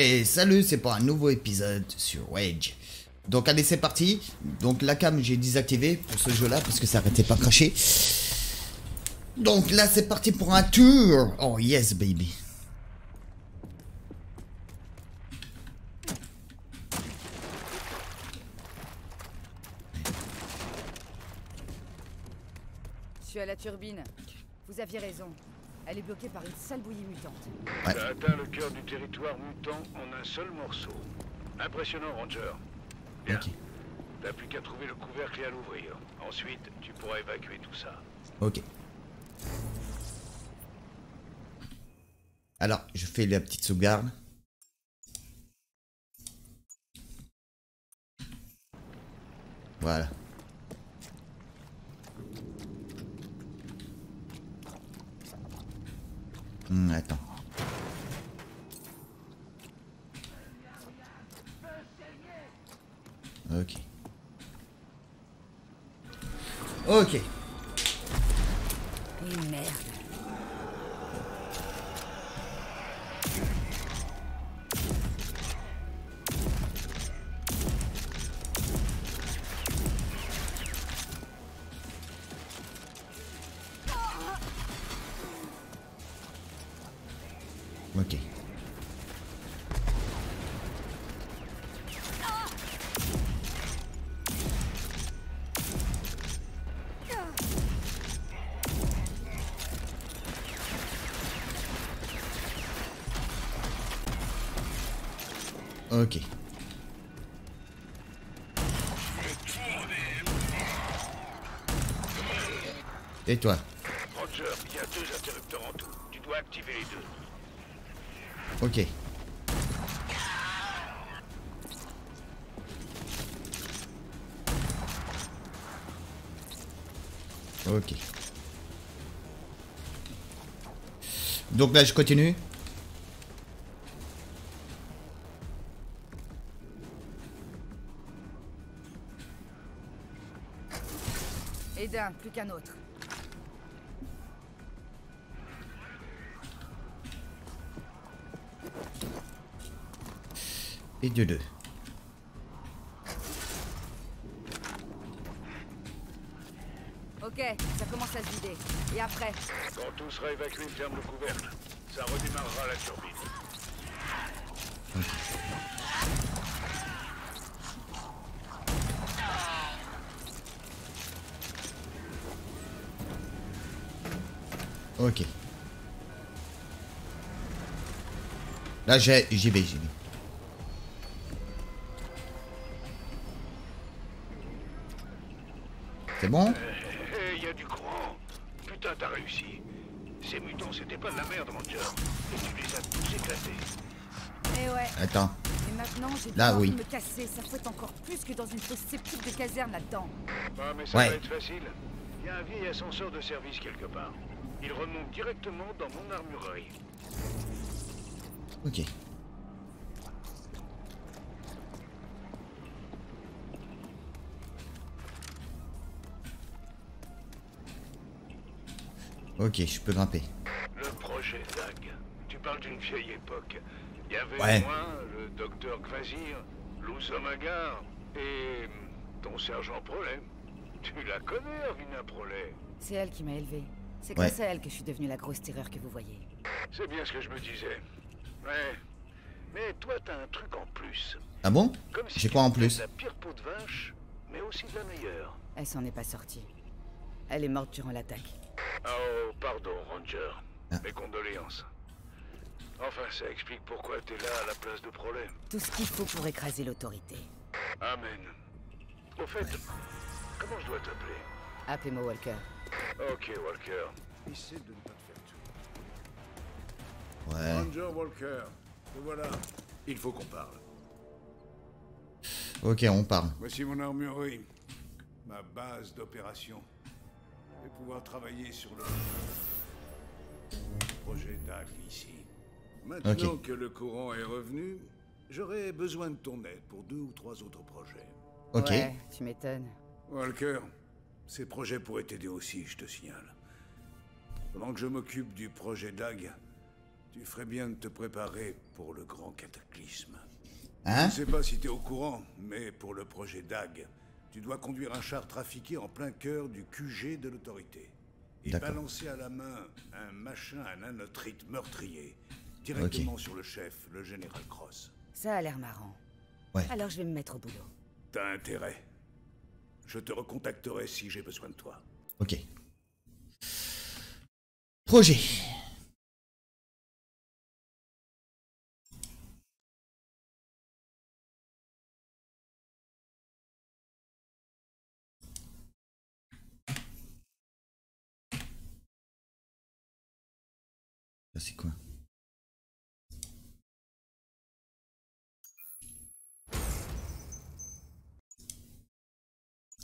Et salut, c'est pour un nouveau épisode sur Wedge. Donc allez, c'est parti. Donc la cam, j'ai désactivé pour ce jeu-là parce que ça arrêtait pas de cracher. Donc là, c'est parti pour un tour. Oh yes, baby. Je suis à la turbine. Vous aviez raison. Elle est bloquée par une sale bouillie mutante. Ouais. T'as atteint le cœur du territoire mutant en un seul morceau. Impressionnant, Ranger. Bien. Ok. T'as plus qu'à trouver le couvercle et à l'ouvrir. Ensuite, tu pourras évacuer tout ça. Ok. Alors, je fais la petite sauvegarde. Voilà. Hmm, attends. Ok. Ok. Et merde. Ok. Et toi Ranger, il y a deux interrupteurs en tout. Tu dois activer les deux. Ok. Ok. Donc là, je continue. D'un, plus qu'un autre. Et de deux. Ok, ça commence à se vider. Et après? Quand tout sera évacué, ferme le couvercle. Ça redémarrera la turbine. Ok. Là, j'ai- j'y vais, j'y vais. C'est bon? Il y a du courant. Putain, t'as réussi. Ces mutants, c'était pas de la merde, Ranger. Et tu les as tous éclatés. Eh ouais. Attends. Et maintenant, j'ai Là, oui. de me casser. Ça fouette encore plus que dans une fosse sceptique de caserne là-dedans. Ah, mais ça Ouais. va être facile. Il y a un vieil ascenseur de service quelque part. Il remonte directement dans mon armurerie. Ok. Ok, je peux grimper. Le projet DAG. Tu parles d'une vieille époque. Il y avait Ouais. moi, le docteur Kvasir, Louzomagar et ton sergent Prolet. Tu la connais, Arvina Prolet C'est elle qui m'a élevé. C'est Ouais. grâce à elle que je suis devenue la grosse terreur que vous voyez. C'est bien ce que je me disais. Ouais. Mais toi, t'as un truc en plus. Ah bon? Comme si J'ai quoi en plus de la pire peau de vache, mais aussi de la meilleure. Elle s'en est pas sortie. Elle est morte durant l'attaque. Oh, pardon, Ranger. Ah. Mes condoléances. Enfin, ça explique pourquoi t'es là à la place de problème. Tout ce qu'il faut pour écraser l'autorité. Amen. Au fait, comment je dois t'appeler? Appelez-moi Walker. Ok, Walker. Essaie de ne pas te faire tuer. Ouais. Ranger Walker, te voilà. Il faut qu'on parle. Ok, on parle. Voici mon armurerie, ma base d'opération. Je vais pouvoir travailler sur le projet DAG ici. Maintenant que le courant est revenu, j'aurai besoin de ton aide pour deux ou trois autres projets. Ok. Ouais, tu m'étonnes. Walker, ces projets pourraient t'aider aussi, je te signale. Pendant que je m'occupe du projet DAG, tu ferais bien de te préparer pour le grand cataclysme. Hein Je sais pas si t'es au courant, mais pour le projet DAG, tu dois conduire un char trafiqué en plein cœur du QG de l'autorité. Et balancer à la main un machin à nanotrite meurtrier, directement sur le chef, le général Cross. Ça a l'air marrant. Ouais. Alors je vais me mettre au boulot. T'as intérêt. Je te recontacterai si j'ai besoin de toi. Ok. Projet. C'est quoi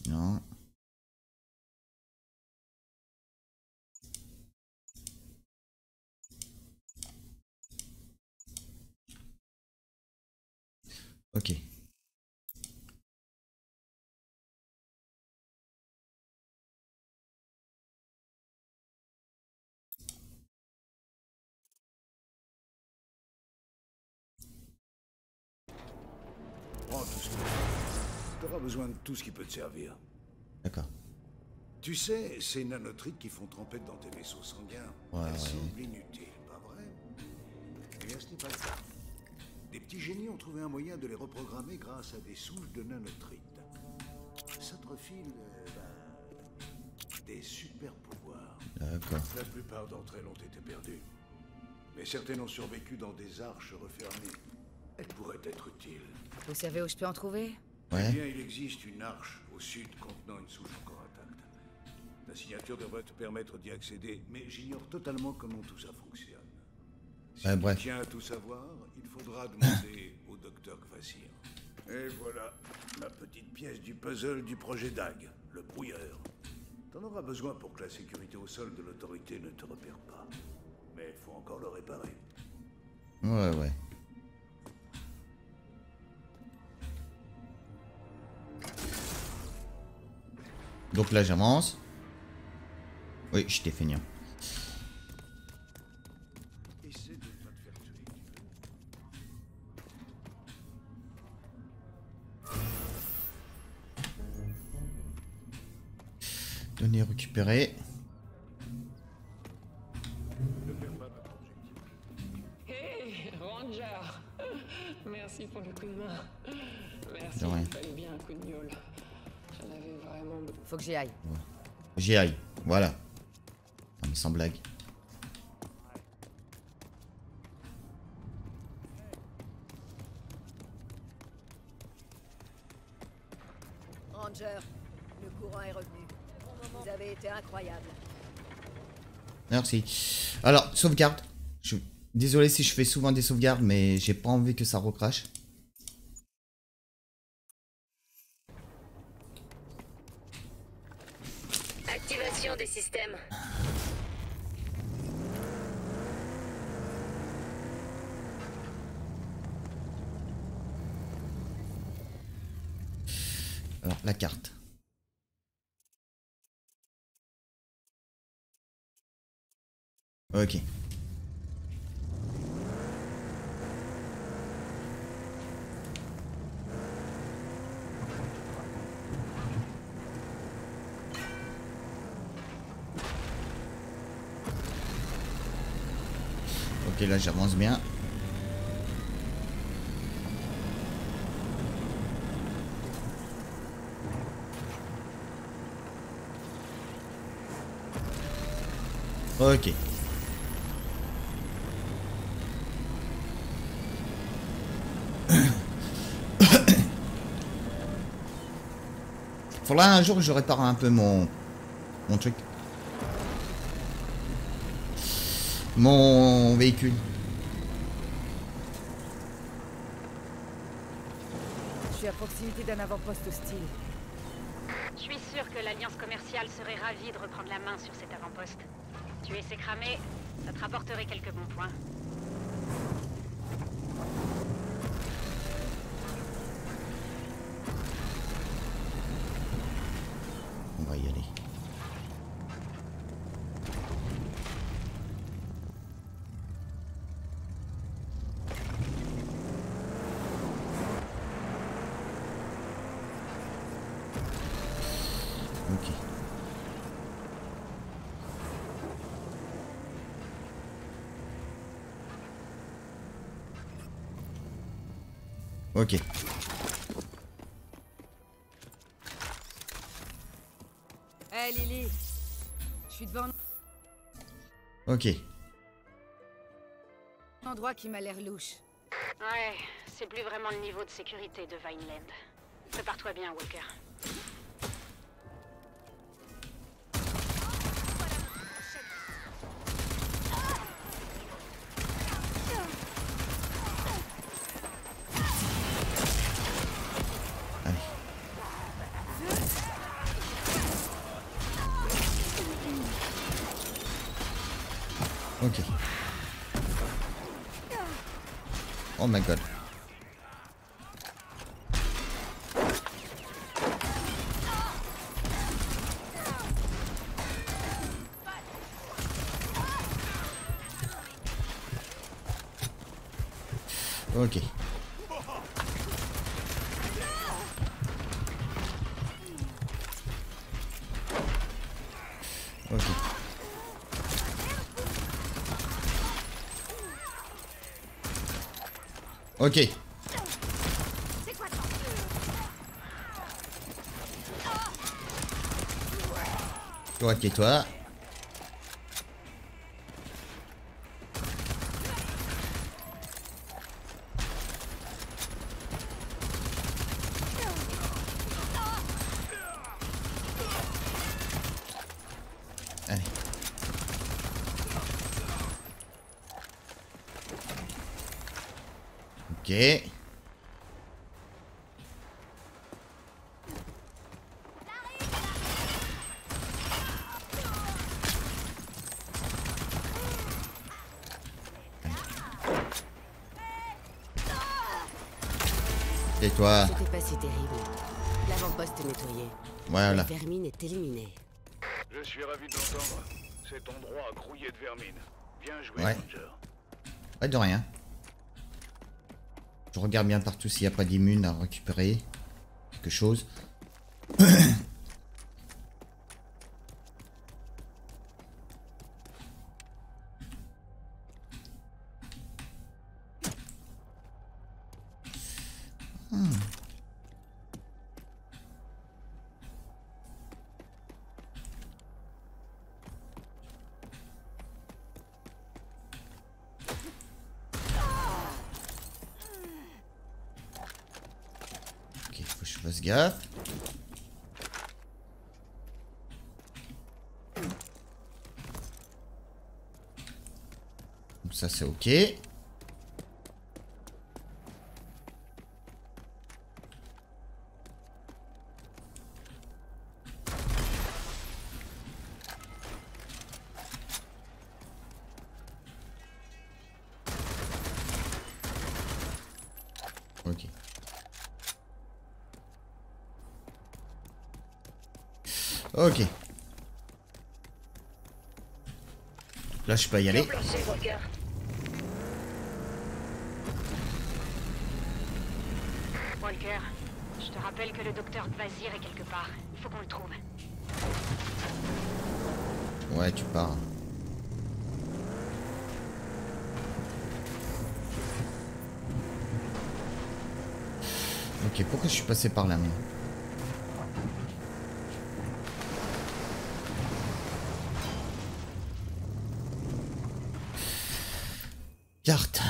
Non. Ok. Prends tout ce que tu veux. T'auras besoin de tout ce qui peut te servir. D'accord. Tu sais, ces nanotrites qui font trempette dans tes vaisseaux sanguins, Ouais, elles ouais. semblent inutiles, pas vrai? Eh bien, ce n'est pas le cas. Des petits génies ont trouvé un moyen de les reprogrammer grâce à des souches de nanotrites. Ça te refile euh, ben, des super pouvoirs. D'accord. La plupart d'entre elles ont été perdues. Mais certaines ont survécu dans des arches refermées. Elles pourraient être utiles. Vous savez où je peux en trouver? Eh bien, il existe une arche au sud contenant une souche encore intacte. La signature devrait te permettre d'y accéder, mais j'ignore totalement comment tout ça fonctionne. Si Ouais, tu bref. tiens à tout savoir, il faudra demander au docteur Kvasir. Et voilà, la petite pièce du puzzle du projet DAG, le brouilleur. T'en auras besoin pour que la sécurité au sol de l'autorité ne te repère pas. Mais il faut encore le réparer. Ouais, ouais. Donc là, j'avance. Oui, j'étais feignant. Hé, Ranger Merci pour le coup de main. Merci, De rien. il fallait bien un coup de miaule. J'en avais vraiment. Faut que j'y aille. J'y aille. Voilà. Non, mais sans blague. Merci. Alors, sauvegarde. Désolé si je fais souvent des sauvegardes, mais j'ai pas envie que ça recrache. Activation des systèmes. Alors, la carte. Ok. Ok, là j'avance bien. Ok. Faudra un jour que je répare un peu mon mon truc. Mon véhicule. Je suis à proximité d'un avant-poste hostile. Je suis sûr que l'Alliance commerciale serait ravie de reprendre la main sur cet avant-poste. Tuer ces cramés, ça te rapporterait quelques bons points. On va y aller. Ok. Hé Lily Je suis devant Ok. un endroit qui m'a l'air louche. Ouais, c'est plus vraiment le niveau de sécurité de Vineland. Prépare-toi bien, Walker. Oh my god. Ok. Ok. Toi, tais-toi. Allez. Ok. Et toi C'était pas si terrible. L'avant-poste est nettoyé. Voilà. La vermine est éliminée. Je suis ravi de l'entendre. Cet endroit a grouillé de vermine. Bien joué, Ouais. Ranger. Ouais, de rien. Je regarde bien partout s'il n'y a pas d'immunes à récupérer. Quelque chose. Ok. Ok. Ok. Là, je peux y aller. Je te rappelle que le docteur Gvazir est quelque part. Il faut qu'on le trouve. Ouais, tu pars. Ok, pourquoi je suis passé par là, moi Carte.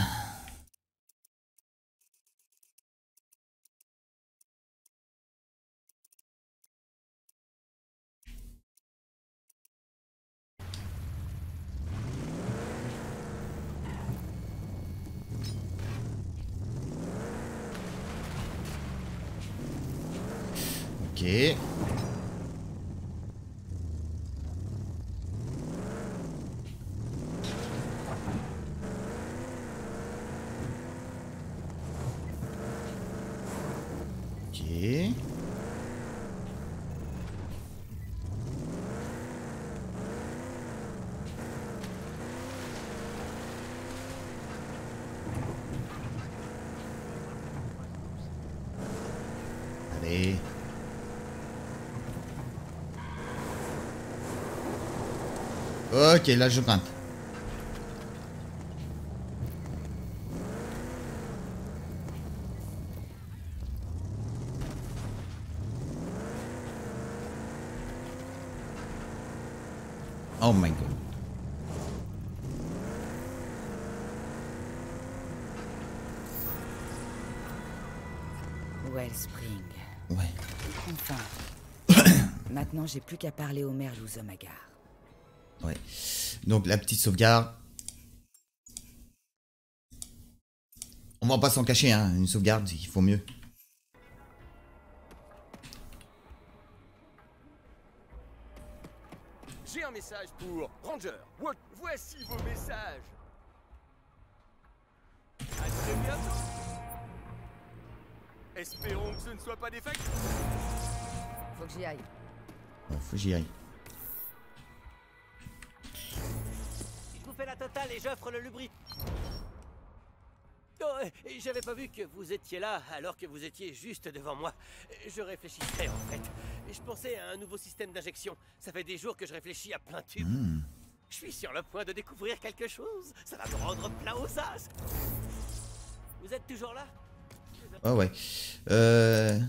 Ok. Ok, là je grimpe. Oh my god. Wellspring. Ouais. Enfin. Maintenant, j'ai plus qu'à parler au maire Louzomagar. Donc la petite sauvegarde. On va pas s'en cacher, hein. Une sauvegarde, il faut mieux. J'ai un message pour Ranger. Vo- Voici vos messages. À très bientôt. Espérons que ce ne soit pas des fakes. Faut que j'y aille. Bon, faut que j'y aille. Vous fais la totale et j'offre le lubri. Oh, j'avais pas vu que vous étiez là alors que vous étiez juste devant moi. Je réfléchissais en fait. Je pensais à un nouveau système d'injection. Ça fait des jours que je réfléchis à plein tube. Hmm. Je suis sur le point de découvrir quelque chose. Ça va me rendre plein aux as. Vous êtes toujours là? Ouais, ouais. Euh...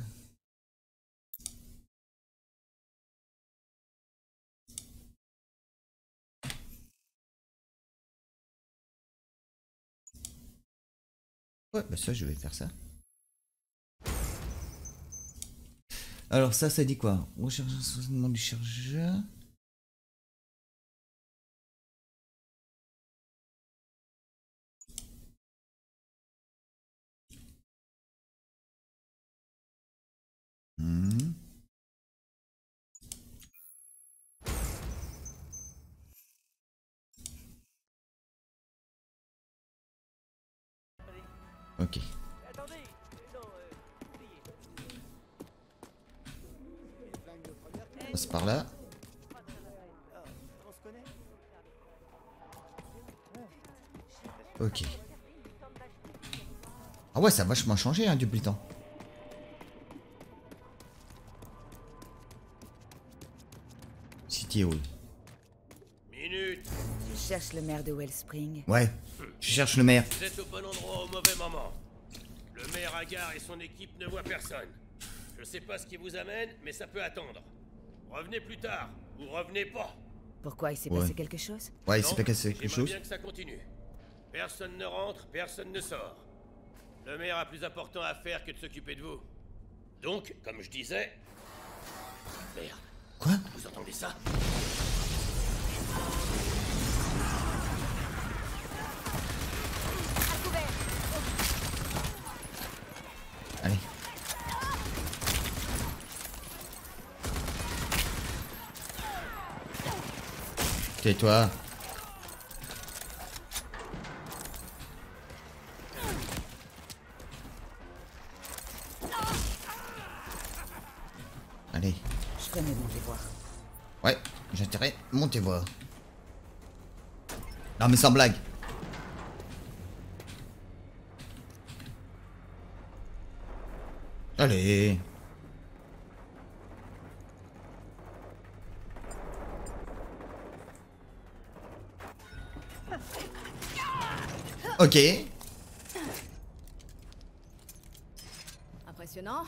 Ouais, bah ça, je vais faire ça. Alors ça, ça dit quoi? Recherche un du chargeur. Hmm. Ok. On passe par là. Ok. Ah ouais, ça a vachement changé hein, depuis le temps. City Hall. Je cherche le maire de Wellspring. Ouais, je cherche le maire. Vous êtes au bon endroit au mauvais moment. Le maire Agar et son équipe ne voient personne. Je sais pas ce qui vous amène, mais ça peut attendre. Revenez plus tard, ou revenez pas. Pourquoi il s'est Ouais. passé quelque chose Ouais, il s'est pas cassé quelque j'aimerais chose. bien que ça continue. Personne ne rentre, personne ne sort. Le maire a plus important à faire que de s'occuper de vous. Donc, comme je disais... Merde. Quoi? Vous entendez ça Allez. Tais-toi. Allez. Je connais mon devoir. Ouais, j'ai intérêt. Montez voir. Non mais sans blague. Allez. Ok. Impressionnant.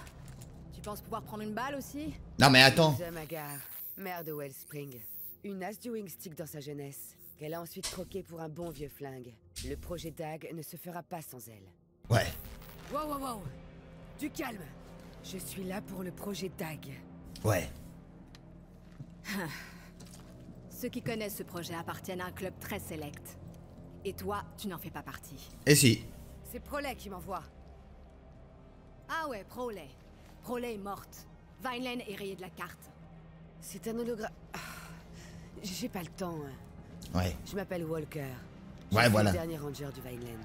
Tu penses pouvoir prendre une balle aussi? Non mais attends. Zamagar, maire de Wellspring. Une as du Wingstick dans sa jeunesse, qu'elle a ensuite troqué pour un bon vieux flingue. Le projet DAG ne se fera pas sans elle. Ouais. Wow, wow, wow Du calme Je suis là pour le projet DAG. Ouais. Ceux qui connaissent ce projet appartiennent à un club très sélect. Et toi, tu n'en fais pas partie. Et si. C'est Prolet qui m'envoie. Ah ouais, Prolet. Prolet est morte. Vineland est rayé de la carte. C'est un hologramme. Ah, J'ai pas le temps. hein. Ouais. Je m'appelle Walker. Je Ouais, suis voilà. le dernier ranger du Vineland.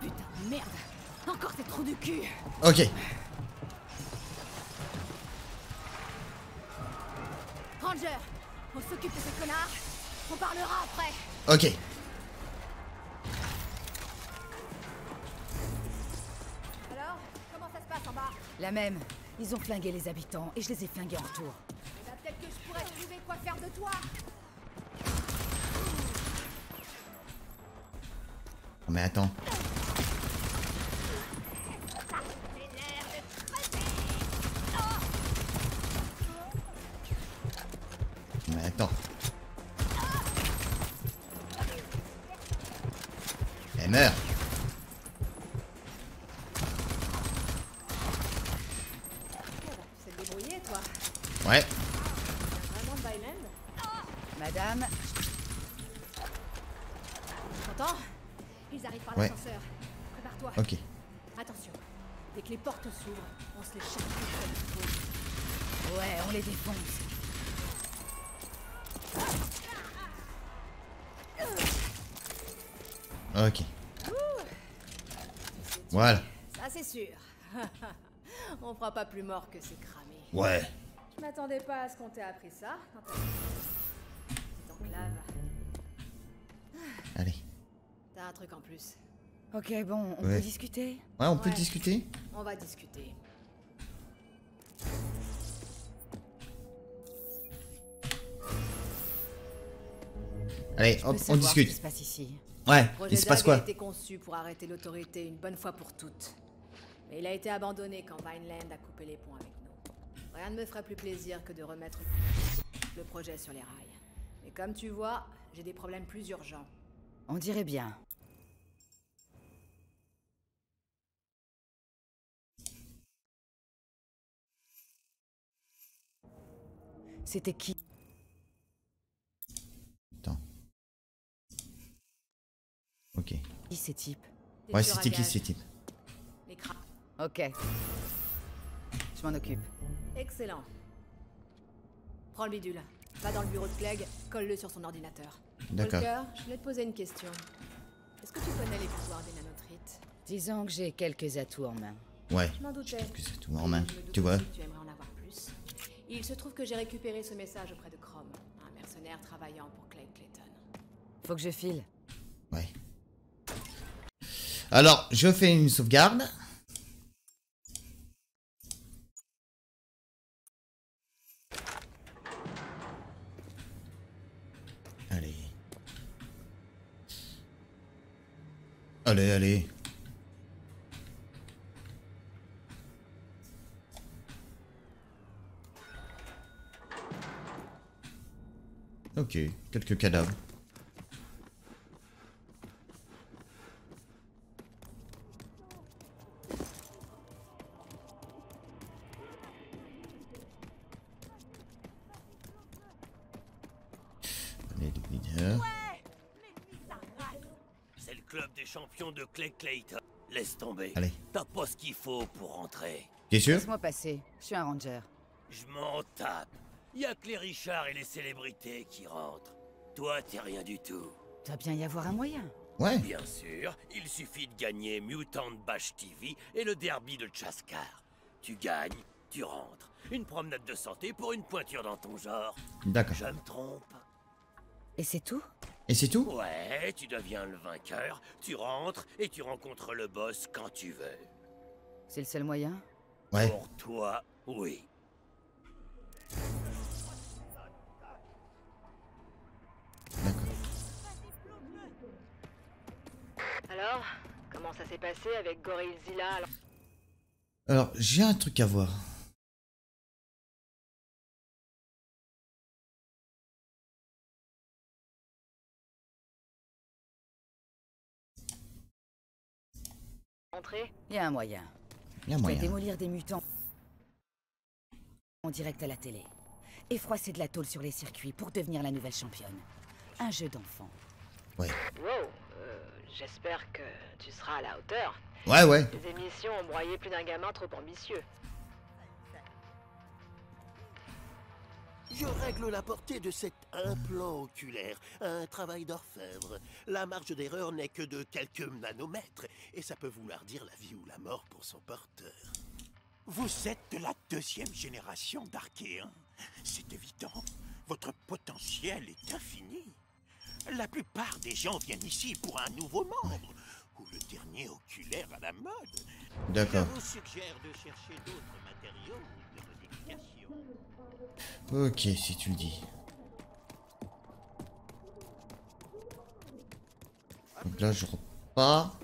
Putain, merde Encore ces trous du cul Ok. Ranger On s'occupe de ces connards On parlera après Ok. Alors Comment ça se passe en bas? La même. Ils ont flingué les habitants et je les ai flingués en retour. Eh ben, peut-être que je pourrais trouver quoi faire de toi Non, mais attends. Elle Voilà. Ça, c'est sûr. on fera pas plus mort que c'est cramé. Ouais. Je m'attendais pas à ce qu'on t'ait appris ça petite enclave. Allez. T'as un truc en plus. Ok, bon, on Ouais. peut discuter Ouais, on peut Ouais. discuter On va discuter. Allez, hop, on savoir ce qui discute. se passe ici. Ouais, Le projet il se passe quoi été conçu pour arrêter l'autorité une bonne fois pour toutes. Mais il a été abandonné quand Vineland a coupé les ponts avec nous. Rien ne me ferait plus plaisir que de remettre le projet sur les rails. Mais comme tu vois, j'ai des problèmes plus urgents. On dirait bien. C'était qui Attends. Ok. Qui ces types Ouais, c'était qui ces types. Ok. Je m'en occupe. Excellent. Prends le bidule. Va dans le bureau de Clegg, colle-le sur son ordinateur. D'accord. Walker, je voulais te poser une question. Est-ce que tu connais les pouvoirs des nanotrites Disons que j'ai quelques atouts en main. Ouais. Je m'en doutais. Que c'est tout en main. Tu vois tu aimerais en avoir plus. Il se trouve que j'ai récupéré ce message auprès de Chrome, un mercenaire travaillant pour Clay Clayton. Faut que je file. Ouais. Alors, je fais une sauvegarde. Allez. Allez, allez. Ok, quelques cadavres. Clayton. Laisse tomber. Allez. T'as pas ce qu'il faut pour rentrer. T'es sûr? Laisse-moi passer. Je suis un ranger. Je m'en tape. Y a que les Richards et les célébrités qui rentrent. Toi, t'es rien du tout. Doit bien y avoir un moyen. Ouais. Bien sûr, il suffit de gagner Mutant Bash TV et le derby de Chaskar. Tu gagnes, tu rentres. Une promenade de santé pour une pointure dans ton genre. D'accord. Je me trompe Et c'est tout? Et c'est tout? Ouais, tu deviens le vainqueur, tu rentres et tu rencontres le boss quand tu veux. C'est le seul moyen? Ouais. Pour toi, oui. Alors, comment ça s'est passé avec Gorilzilla alors? Alors, j'ai un truc à voir. Il y a un moyen. Il y a Je vais moyen. démolir des mutants en direct à la télé. Et froisser de la tôle sur les circuits pour devenir la nouvelle championne. Un jeu d'enfant. Ouais. Wow, euh, j'espère que tu seras à la hauteur. Ouais, ouais. Les émissions ont broyé plus d'un gamin trop ambitieux. Je règle la portée de cet implant oculaire, un travail d'orfèvre. La marge d'erreur n'est que de quelques nanomètres, et ça peut vouloir dire la vie ou la mort pour son porteur. Vous êtes de la deuxième génération d'Archéens. C'est évident. Votre potentiel est infini. La plupart des gens viennent ici pour un nouveau membre, ou le dernier oculaire à la mode. D'accord. Je vous suggère de chercher d'autres matériaux de modification. Ok, si tu le dis. Donc là, je repars.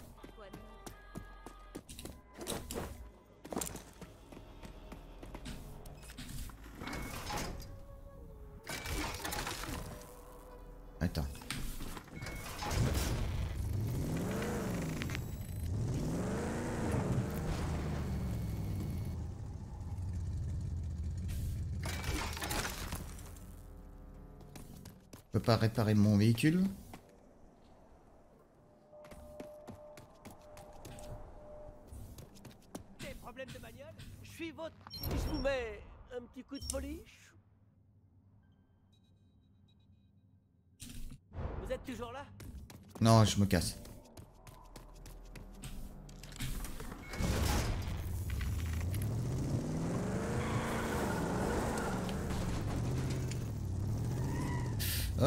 Pas réparer mon véhicule. Des problèmes de bagnole? Je suis votre... Je vous mets un petit coup de polish Vous êtes toujours là? Non, je me casse.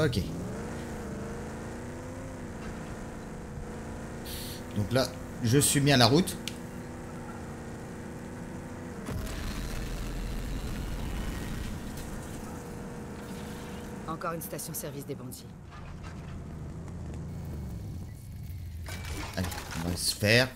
Ok. Donc là, je suis mis à la route. Encore une station-service des bandits. Allez, on va se faire.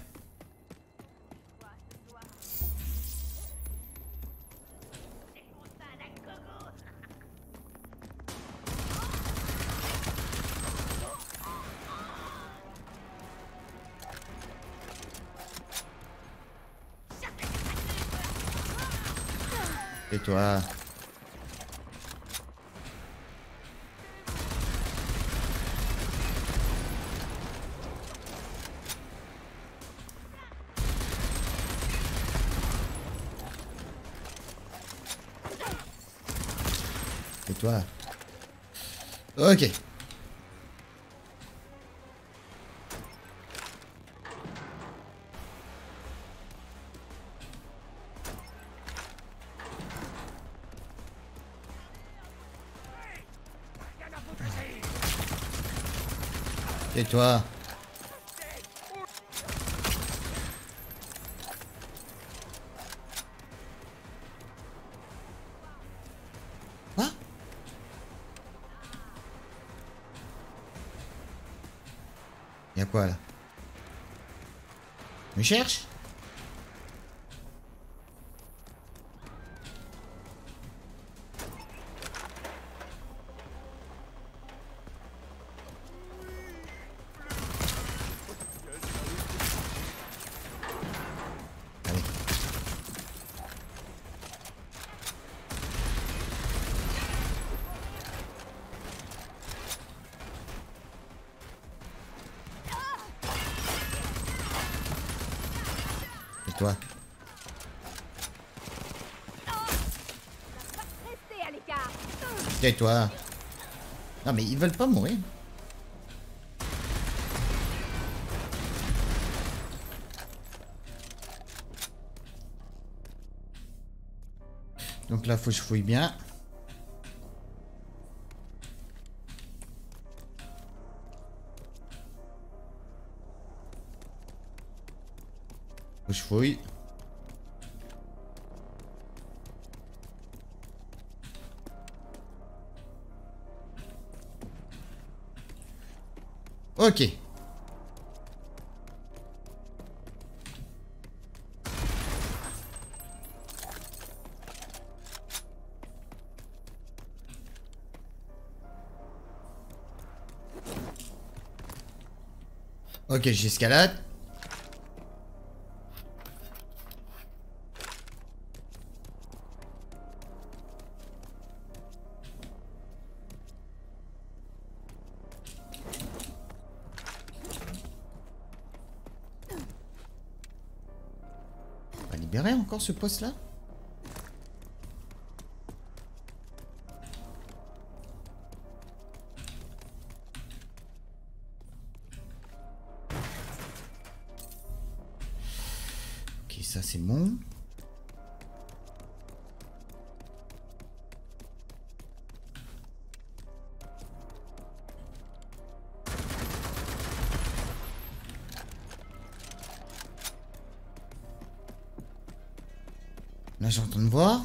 Et toi Et toi Ok. Toi. Quoi? Y'a quoi là? Me cherche Tais-toi Non mais ils veulent pas mourir. Donc là, faut que je fouille bien. Faut que je fouille. Ok. Ok, j'escalade. Ce poste-là Ok, ça c'est bon. J'entends de voir.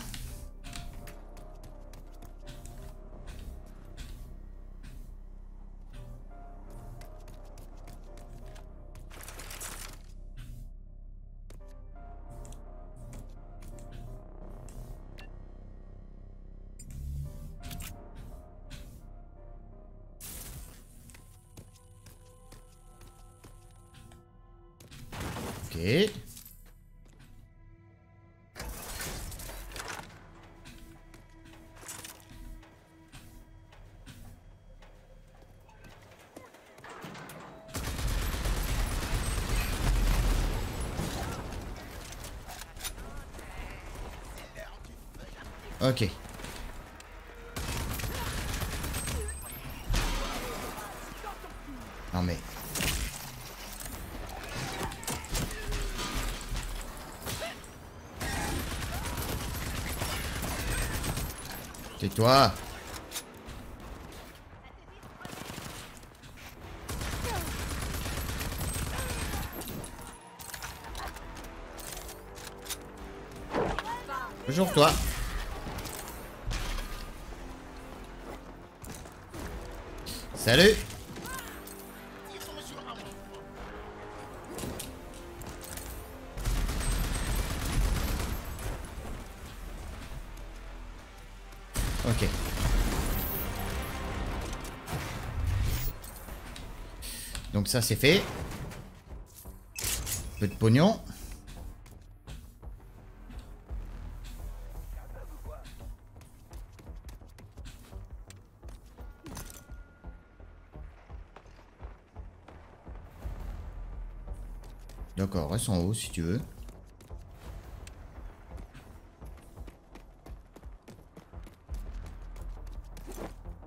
Ok. Non mais... Tais-toi. Bonjour toi Salut Ok. Donc ça c'est fait. Peu de pognon. Reste en haut si tu veux.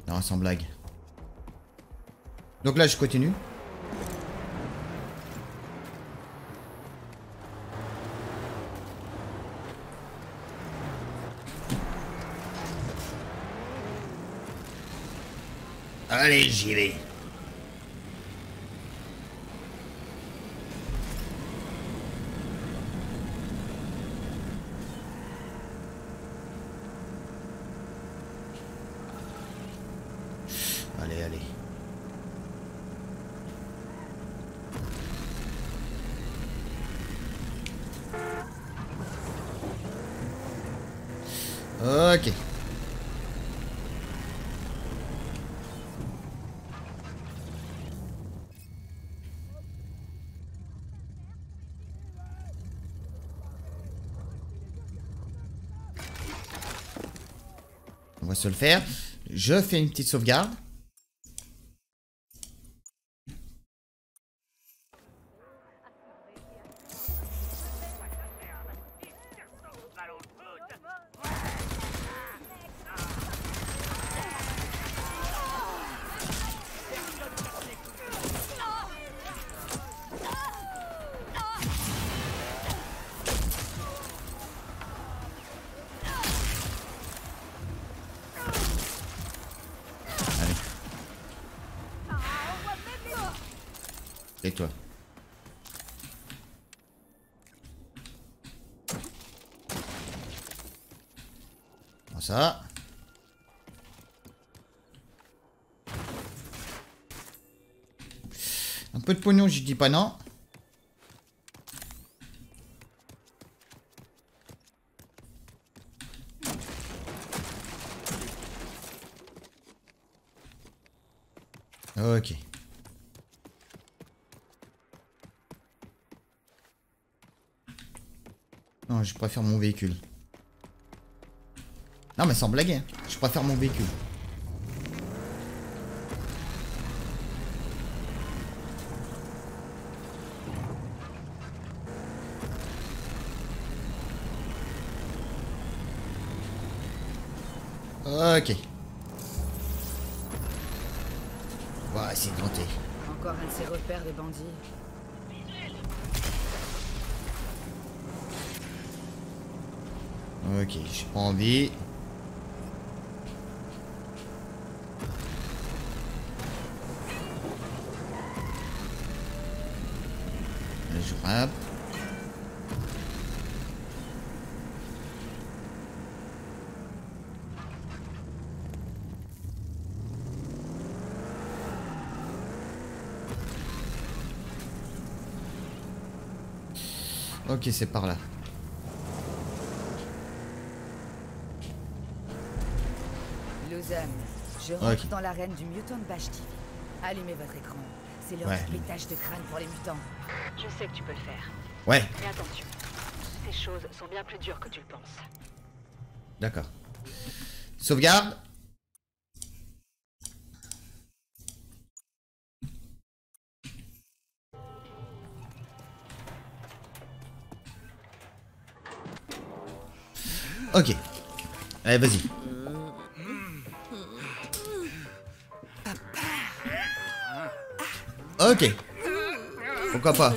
Non, sans blague. Donc là, je continue. Allez, j'y vais. Allez, allez. Ok. On va se le faire. Je fais une petite sauvegarde. Pognon, je dis pas non. Ok. Non, je préfère mon véhicule. Non, mais sans blaguer. hein. Je préfère mon véhicule. Ok. On va essayer de monter. Encore un de ces repères des bandits. Ok, j'ai pas envie. Là, Je frappe. Ok, c'est par là. Luzem, je rentre dans l'arène du Mutant Bash TV. Allumez votre écran. C'est l'heure Ouais, du pétage de crâne pour les mutants. Je sais que tu peux le faire. Ouais, Mais attention, ces choses sont bien plus dures que tu le penses. d'accord. Sauvegarde. Ok. Allez, vas-y. Ok. Pourquoi pas?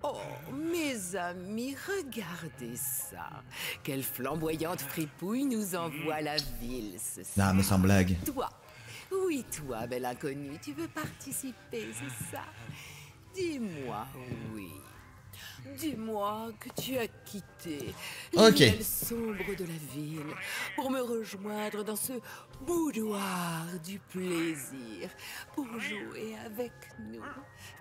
Oh, mes amis, regardez ça. Quelle flamboyante fripouille nous envoie la ville ce soir. Non, mais sans blague. Toi, oui, toi, belle inconnue, tu veux participer, c'est ça Dis-moi oui. Dis-moi que tu as quitté Ok. les sombres de la ville pour me rejoindre dans ce boudoir du plaisir pour jouer avec nous,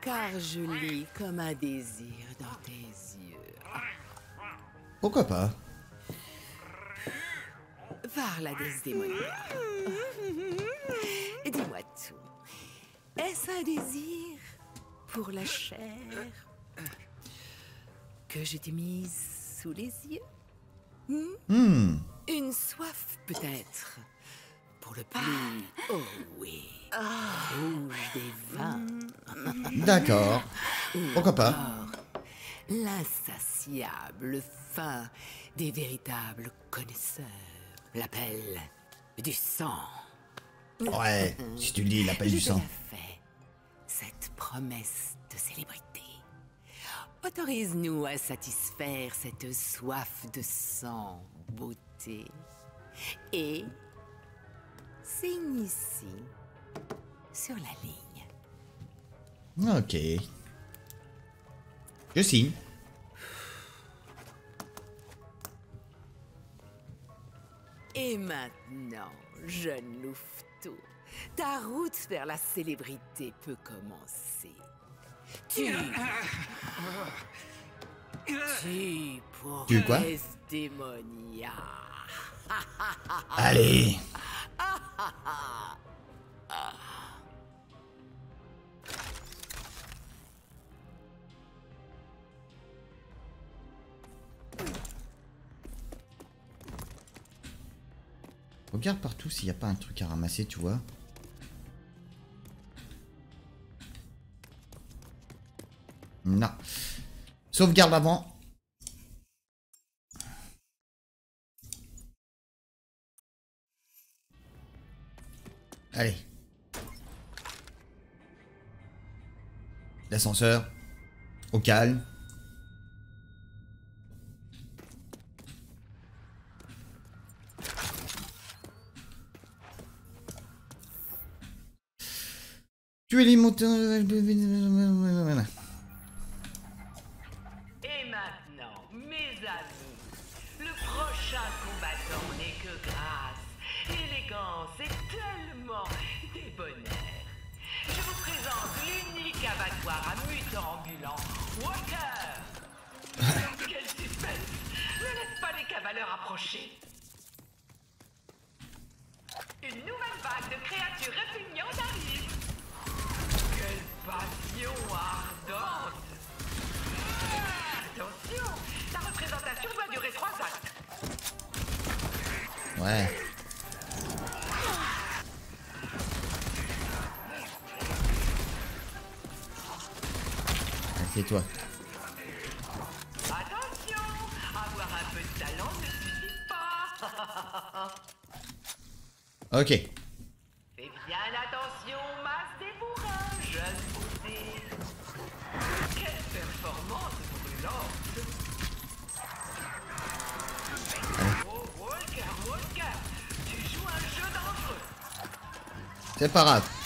car je lis comme un désir dans tes yeux. Pourquoi pas? Parle, Desdémonia. Dis-moi tout. Est-ce un désir pour la chair que je t'ai mise sous les yeux Hmm? Hmm. Une soif peut-être pour le plus. Oh oui. Rouge des vins. D'accord. Pourquoi pas L'insatiable fin des véritables connaisseurs. L'appel du sang. Ouais, si tu le dis, l'appel du sang. Promesse de célébrité. Autorise-nous à satisfaire cette soif de sang, beauté. Et signe ici, sur la ligne. Ok. Je signe. Et maintenant, jeune louveteau, ta route vers la célébrité peut commencer. Tu... Tu Tu quoi? démonia. Allez. Regarde partout s'il n'y a pas un truc à ramasser, tu vois. Non. Sauvegarde avant. Allez. L'ascenseur. Au calme. Tu es les montants. À mutants ambulants, Walker Quel suspense. Ne laisse pas les cavaleurs approcher. Une nouvelle vague de créatures répugnantes arrive. Quelle passion ardente. Attention, la représentation doit durer trois actes. Ouais. Toi. Attention, avoir un peu de talent ne suffit pas. Ok. Fais bien attention, masse des bourrins, jeune beauté. Quelle performance brûlante. Oh, Walker, Walker, tu joues un jeu dangereux. C'est pas grave.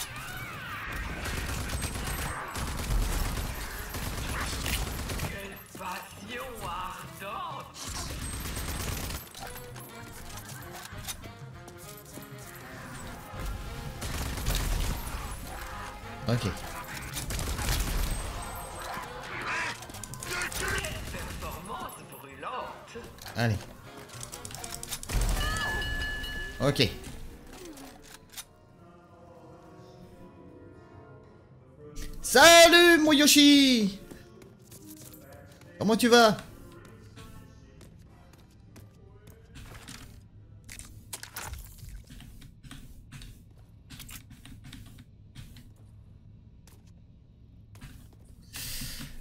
Yoshi Comment tu vas?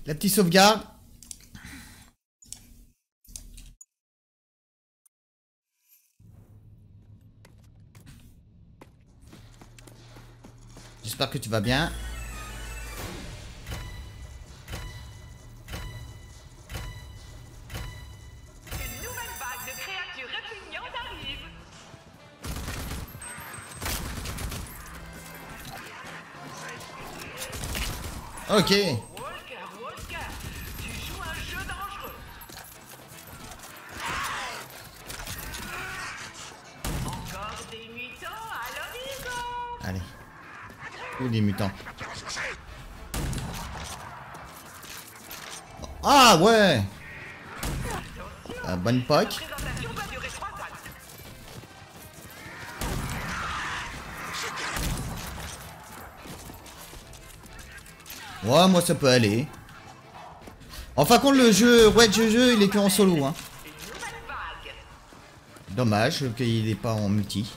La petite sauvegarde. J'espère que tu vas bien. Ok. Dangereux. Encore des mutants. Allez. Ah ouais Bonne poque. Ouais, moi ça peut aller. Enfin, contre le jeu, ouais, jeu, jeu, il est que en solo, hein. Dommage qu'il est pas en multi.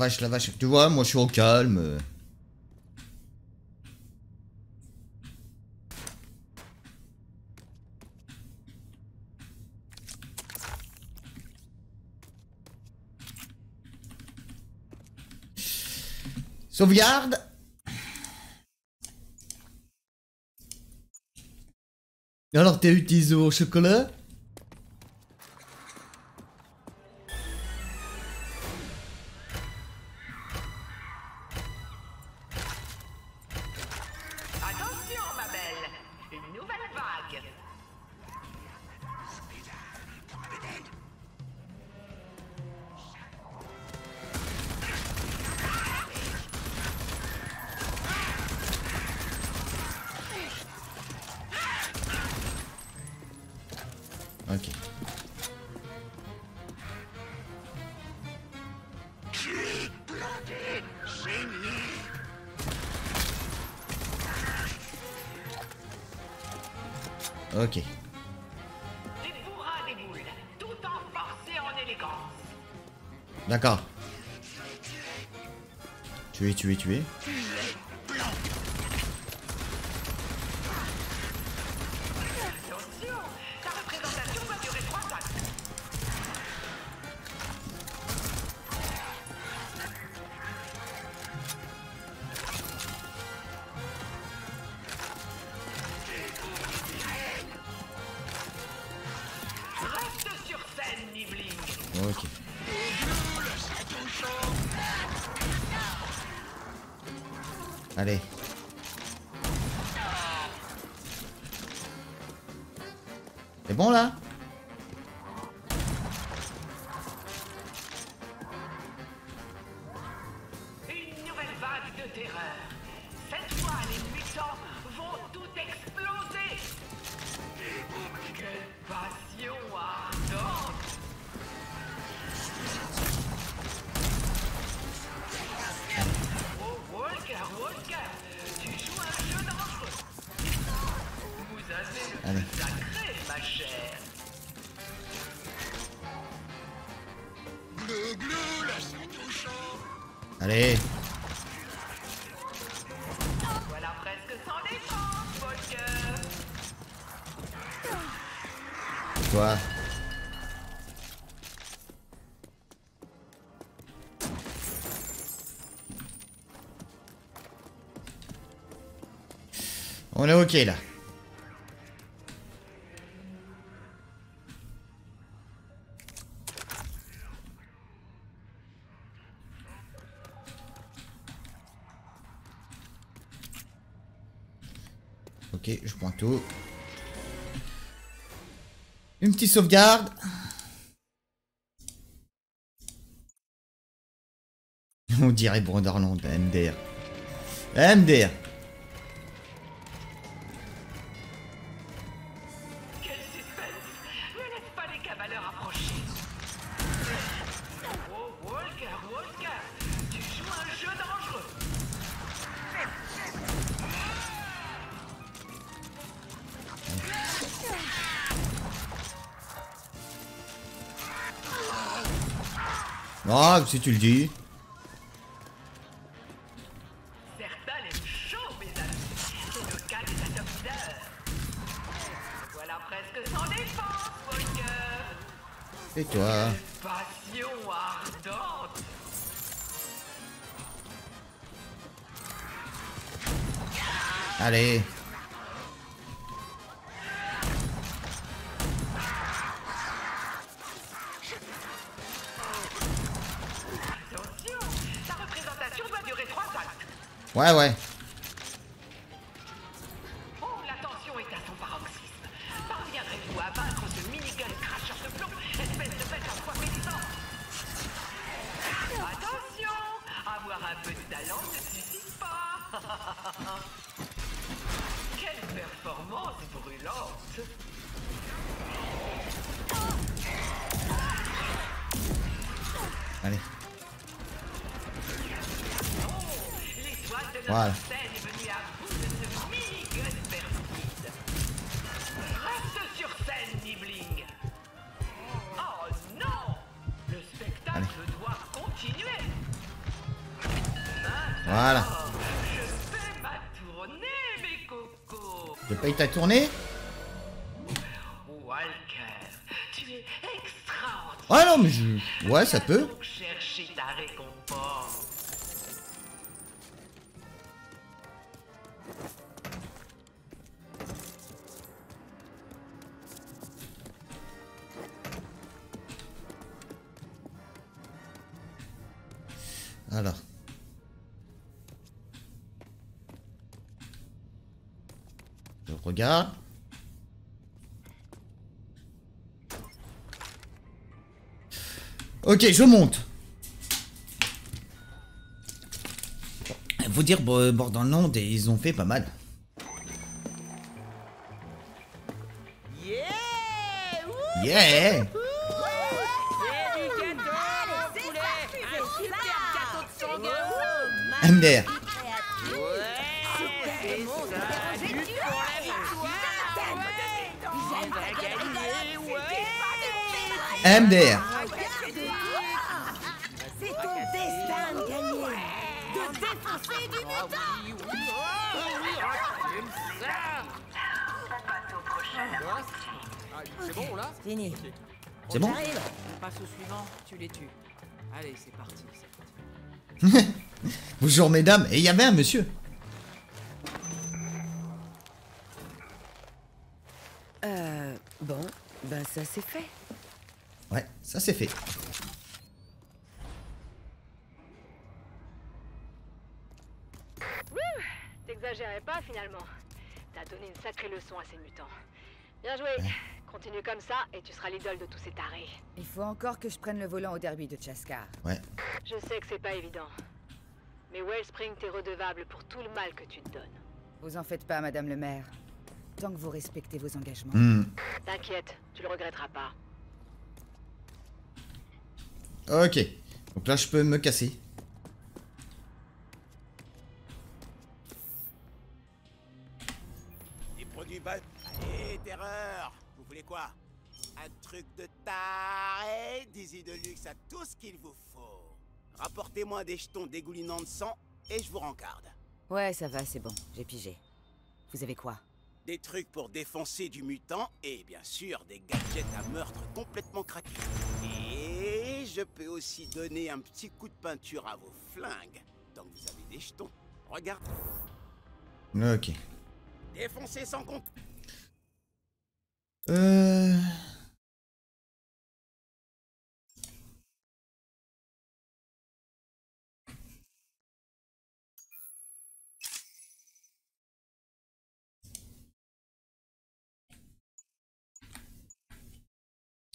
Vache, la vache. Tu vois, moi je suis au calme. Sauvegarde. Alors, t'as utilisé au chocolat? Ok. Des bourras des boules, tout en force et en élégance. D'accord. Tuer, tuer, tuer. On ok là. Ok, je prends tout. Une petite sauvegarde. dirait Borderland, MDR. MDR. Si tu le dis. Certains l'aiment chaud, Extraordinaire. Ah non, mais je... Ouais, ça peut. Ok, je monte. Faut dire, bon, Borderland, et ils ont fait pas mal. Yeah MDR. MDR. C'est ton destin de gagner De défoncer du mutant C'est bon là Fini. C'est bon. On passe au suivant, tu les tues. Allez, c'est parti. c'est parti. Bonjour mesdames, et il y avait un monsieur. Ça c'est fait. Wouh T'exagérais pas finalement. T'as donné une sacrée leçon à ces mutants. Bien joué. Continue comme ça et tu seras l'idole de tous ces tarés. Il faut encore que je prenne le volant au derby de Chaskar. Ouais. Je sais que c'est pas évident. Mais Wellspring t'est redevable pour tout le mal que tu te donnes. Vous en faites pas, Madame le maire. Tant que vous respectez vos engagements. Hmm. T'inquiète, tu le regretteras pas. Ok. Donc là, je peux me casser. Des produits bas. Allez, terreur Vous voulez quoi? Un truc de taré Dizzy de luxe a tout ce qu'il vous faut. Rapportez-moi des jetons dégoulinants de sang et je vous rencarde. Ouais, ça va, c'est bon. J'ai pigé. Vous avez quoi? Des trucs pour défoncer du mutant et bien sûr des gadgets à meurtre complètement craqués. Je peux aussi donner un petit coup de peinture à vos flingues. Tant que vous avez des jetons. Regarde. Ok. Défoncer sans compte. Euh...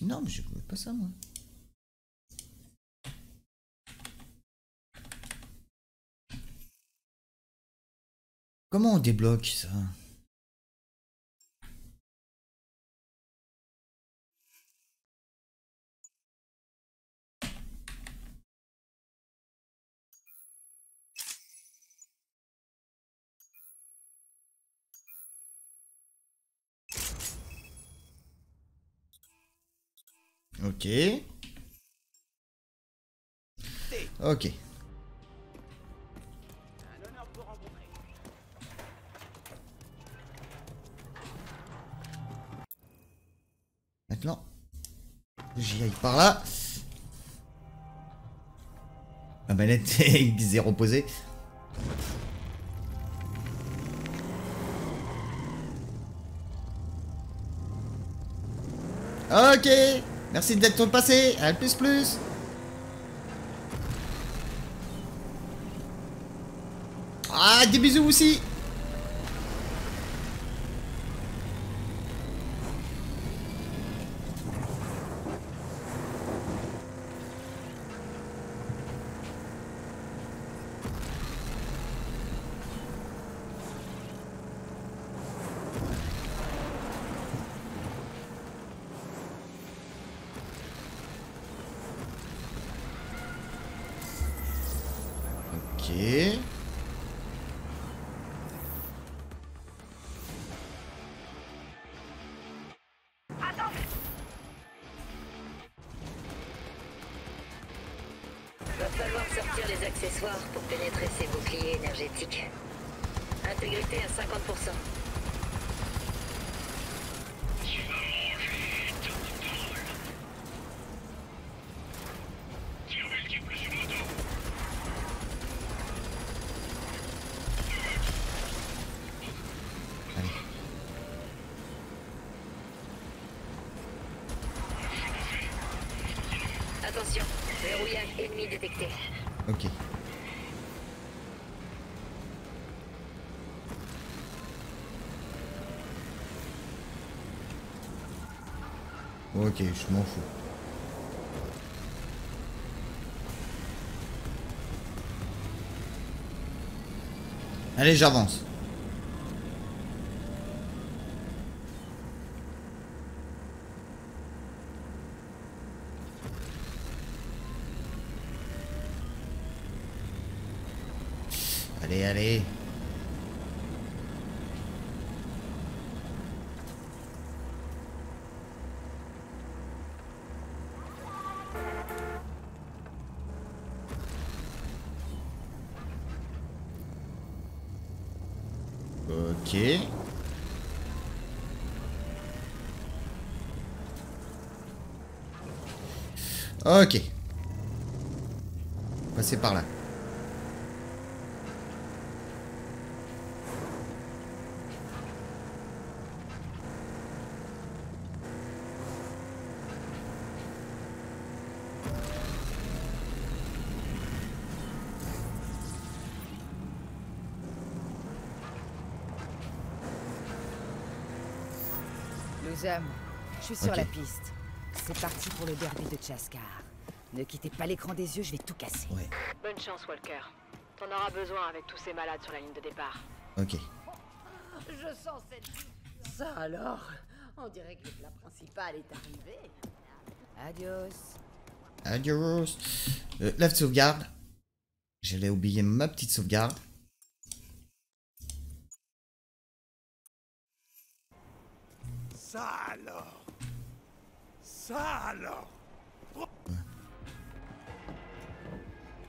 Non, mais je veux pas ça, moi. Comment on débloque ça? Ok. Ok. Maintenant, j'y aille par là. La manette est reposée. Ok. Merci d'être passé. À plus plus. Ah, des bisous aussi accessoires pour pénétrer ces boucliers énergétiques. Intégrité à 50%. Ok, je m'en fous. Allez, j'avance. Allez, allez. Ok. Ok. Passer par là. Luzum, je suis sur la piste. C'est parti pour le derby de Chaskar. Ne quittez pas l'écran des yeux, je vais tout casser. Bonne chance, Walker. T'en auras besoin avec tous ces malades sur la ligne de départ. Ok. Je sens cette... Ça alors On dirait que le plat principal est arrivé. Adios. Adios. Euh, la sauvegarde. J'allais oublier ma petite sauvegarde. Ça alors Ça alors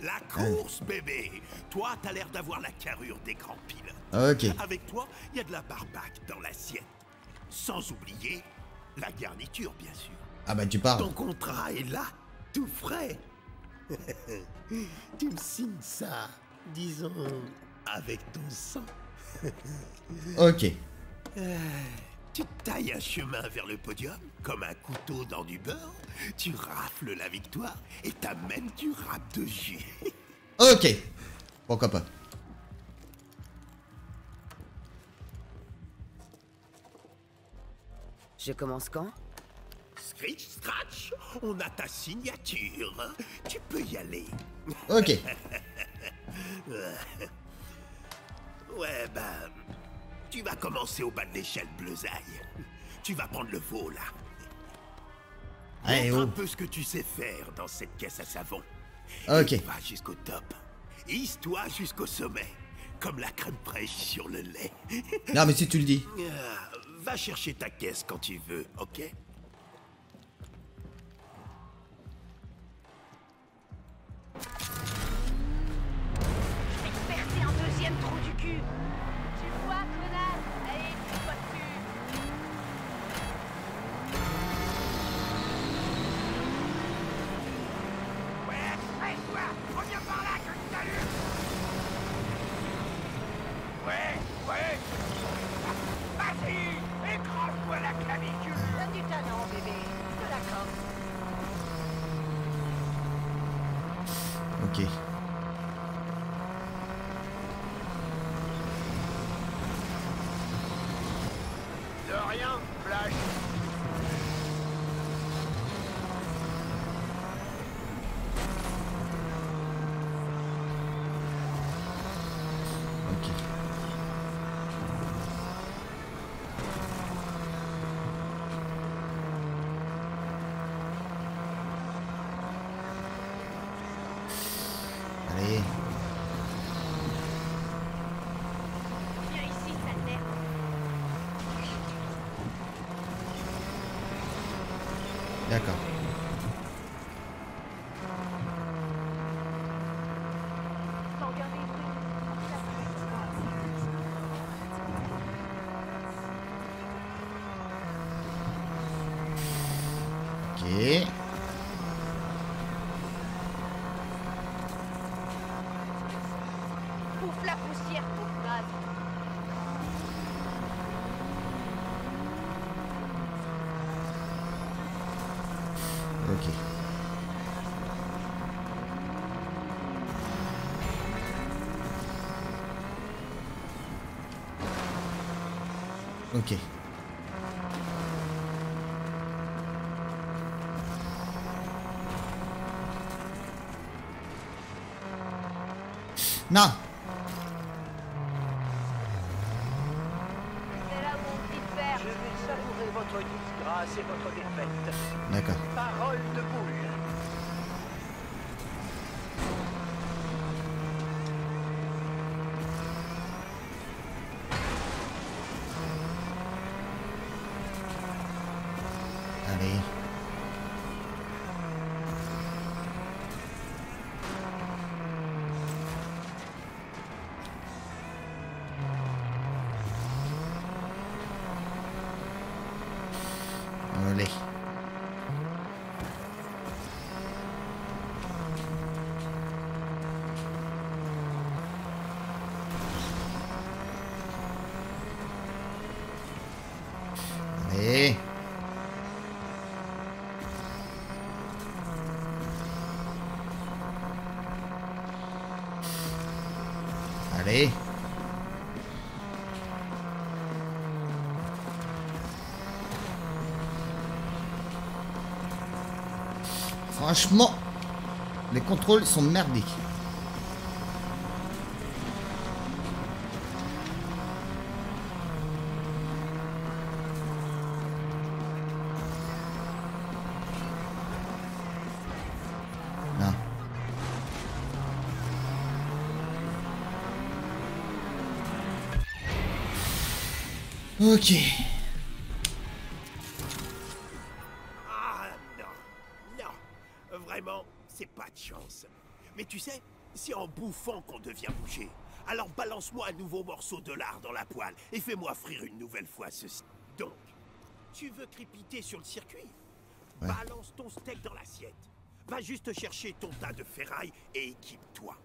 La course, bébé Toi, t'as l'air d'avoir la carrure des grands pilotes. Ok. Avec toi, il y a de la barbaque dans l'assiette. Sans oublier la garniture, bien sûr. Ah bah tu parles. Ton contrat est là, tout frais. tu me signes ça, disons, avec ton sang. Ok. Tu tailles un chemin vers le podium, comme un couteau dans du beurre, tu rafles la victoire et t'amènes du rap de jus. Ok. Pourquoi pas. Je commence quand? Scritch, scratch, on a ta signature. Tu peux y aller. Ok. ouais, bah, Tu vas commencer au bas de l'échelle, Bleusaille. Tu vas prendre le veau, là. Allez, Montre oh. un peu ce que tu sais faire dans cette caisse à savon. Ok. Et Va jusqu'au top. Hisse-toi jusqu'au sommet. Comme la crème fraîche sur le lait. Non, mais si tu le dis. Ah, Va chercher ta caisse quand tu veux, ok? Ok. Non C'est là où on dit de faire. Je vais savourer votre disgrâce et votre défaite. D'accord. Franchement, les contrôles sont merdiques. Ok. Bouffant qu'on devient bouger. Alors balance-moi un nouveau morceau de lard dans la poêle et fais-moi frire une nouvelle fois ceci. Donc, tu veux crépiter sur le circuit? Ouais. Balance ton steak dans l'assiette. Va juste chercher ton tas de ferraille et équipe-toi.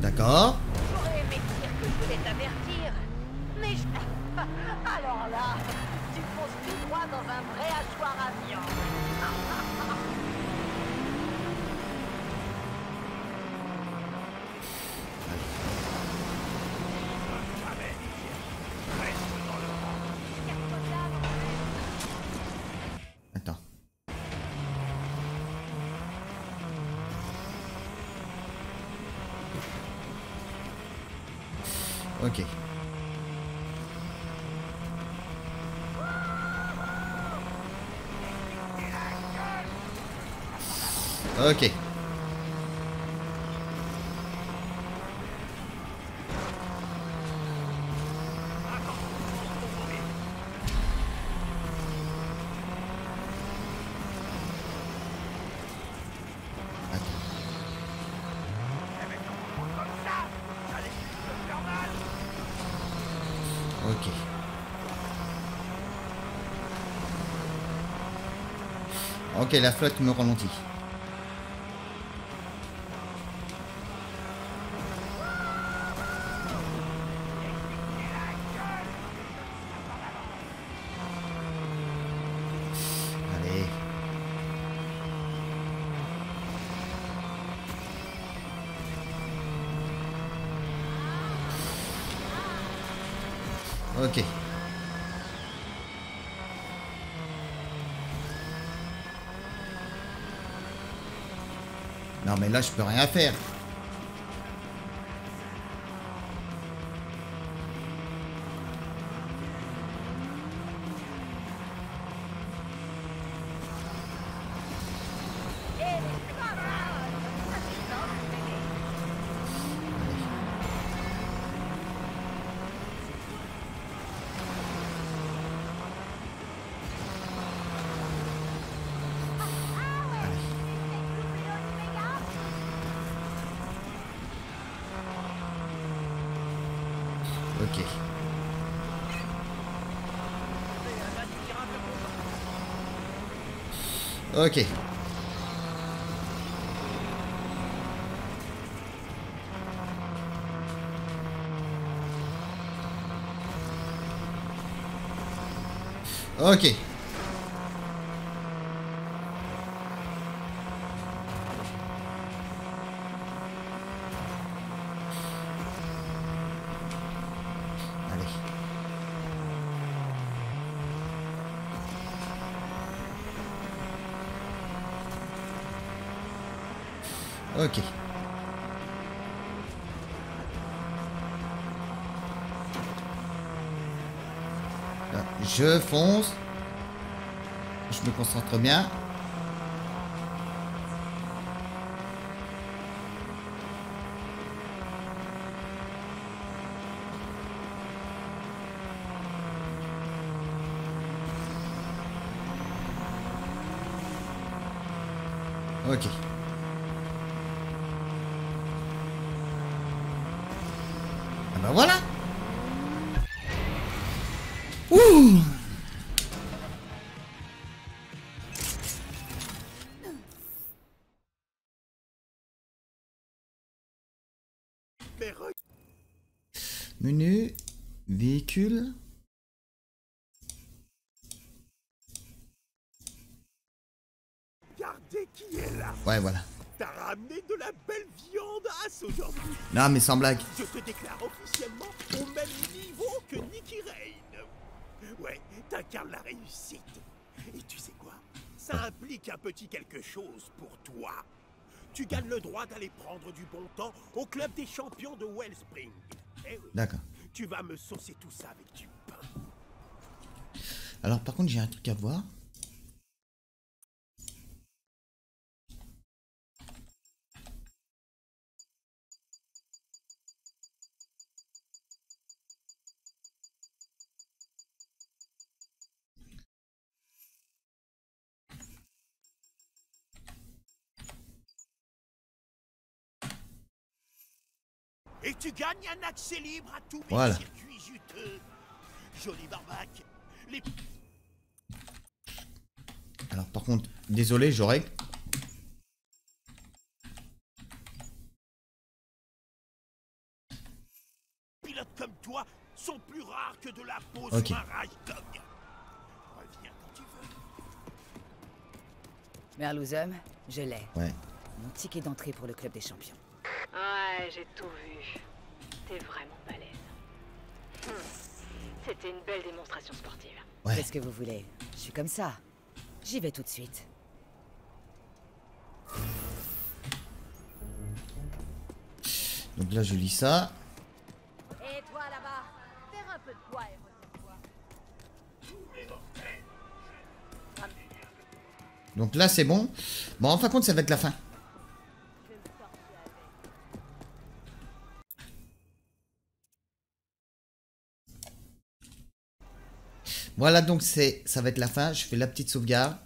D'accord. J'aurais aimé dire que je voulais t'avertir. Mais je... Alors là, tu fonces tout droit dans un vrai hachoir à viande. Attends. Ok. Ok. Ok. Ok, la flotte me ralentit. Là je peux rien faire. Ok. Ok. Allez. Ok. Là, je fonce. Je me concentre bien. Ouais, voilà. T'as ramené de la belle viande à ce aujourd'hui Non, mais sans blague. Je te déclare officiellement au même niveau que Nicky Rain. Ouais, t'incarnes la réussite. Et tu sais quoi? Ça implique un petit quelque chose pour toi. Tu gagnes le droit d'aller prendre du bon temps au club des champions de Wellspring. Eh oui. D'accord. Tu vas me saucer tout ça avec du pain. Alors, par contre, j'ai un truc à voir. Tu gagnes un accès libre à tous mes Voilà. circuits juteux. Joli barbac. Les Alors, par contre, désolé, j'aurais. pilotes comme toi sont plus rares que de la peau Ok. sur un dog. Reviens quand tu veux. Merlouzum, je l'ai. Ouais. Mon ticket d'entrée pour le club des champions. Ouais, j'ai tout vu. T'es vraiment balèze. Hmm. C'était une belle démonstration sportive. Qu'est-ce que vous voulez Je suis comme ça. J'y vais tout de suite. Donc là, je lis ça. Et toi là-bas, faire un peu de poids et. Donc là, c'est bon. Bon, en fin de compte, ça va être la fin. Voilà, donc c'est, ça va être la fin. Je fais la petite sauvegarde.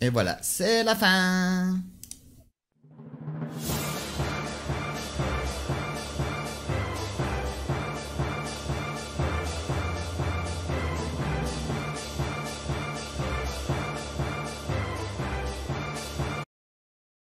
Et voilà, c'est la fin.